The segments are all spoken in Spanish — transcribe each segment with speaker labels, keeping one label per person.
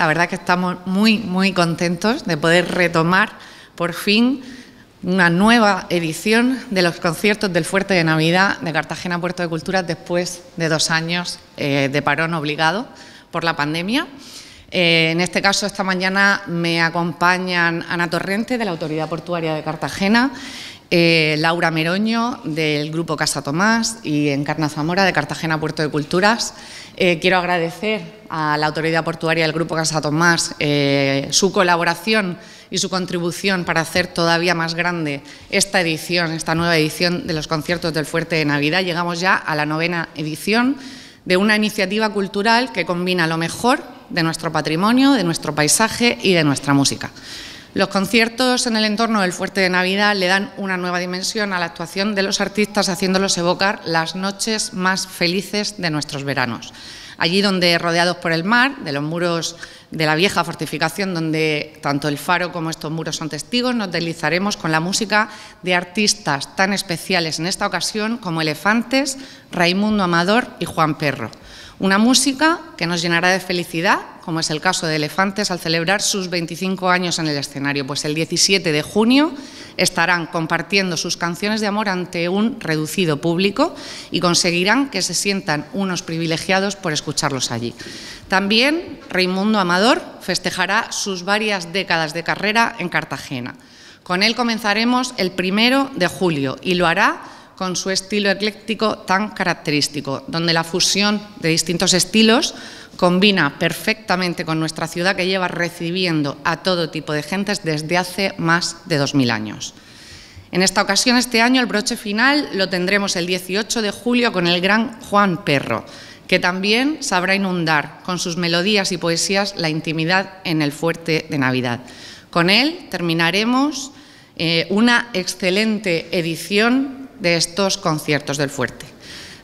Speaker 1: La verdad que estamos muy, muy contentos de poder retomar por fin una nueva edición de los conciertos del Fuerte de Navidad de Cartagena Puerto de Culturas después de dos años eh, de parón obligado por la pandemia. Eh, en este caso, esta mañana me acompañan Ana Torrente, de la Autoridad Portuaria de Cartagena, eh, Laura Meroño, del Grupo Casa Tomás, y Encarna Zamora, de Cartagena Puerto de Culturas. quiero agradecer a la Autoridad Portuaria del Grupo Casa Tomás su colaboración y su contribución para hacer todavía más grande esta edición, esta nueva edición de los conciertos del Fuerte de Navidad. Llegamos ya a la novena edición de una iniciativa cultural que combina lo mejor de nuestro patrimonio, de nuestro paisaje y de nuestra música. Los conciertos en el entorno del Fuerte de Navidad le dan una nueva dimensión a la actuación de los artistas, haciéndolos evocar las noches más felices de nuestros veranos. Allí donde, rodeados por el mar, de los muros de la vieja fortificación, donde tanto el faro como estos muros son testigos, nos deslizaremos con la música de artistas tan especiales en esta ocasión como Elefantes, Raimundo Amador y Juan Perro. Una música que nos llenará de felicidad, como es el caso de Elefantes, al celebrar sus 25 años en el escenario, pues el 17 de junio estarán compartiendo sus canciones de amor ante un reducido público y conseguirán que se sientan unos privilegiados por escucharlos allí. También Raimundo Amador festejará sus varias décadas de carrera en Cartagena. Con él comenzaremos el primero de julio y lo hará con su estilo ecléctico tan característico, donde la fusión de distintos estilos combina perfectamente con nuestra ciudad que lleva recibiendo a todo tipo de gentes desde hace más de 2.000 años. En esta ocasión, este año, el broche final lo tendremos el 18 de julio con el gran Juan Perro, que también sabrá inundar con sus melodías y poesías la intimidad en el fuerte de Navidad. Con él terminaremos eh, una excelente edición de estos conciertos del fuerte.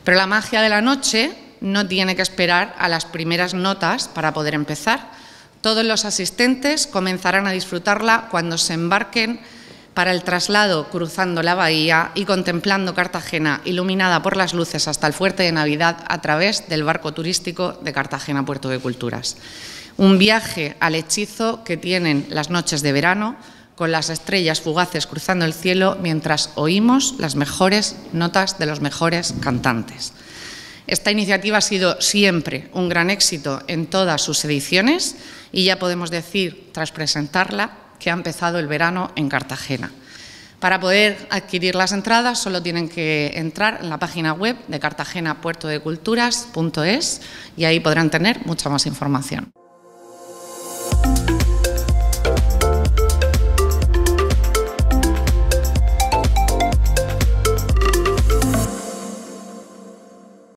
Speaker 1: Pero la magia de la noche no tiene que esperar a las primeras notas para poder empezar. Todos los asistentes comenzarán a disfrutarla cuando se embarquen para el traslado cruzando la bahía y contemplando Cartagena iluminada por las luces hasta el fuerte de Navidad a través del barco turístico de Cartagena Puerto de Culturas. Un viaje al hechizo que tienen las noches de verano, con las estrellas fugaces cruzando el cielo mientras oímos las mejores notas de los mejores cantantes. Esta iniciativa ha sido siempre un gran éxito en todas sus ediciones y ya podemos decir, tras presentarla, que ha empezado el verano en Cartagena. Para poder adquirir las entradas solo tienen que entrar en la página web de cartagenapuertodeculturas.es y ahí podrán tener mucha más información.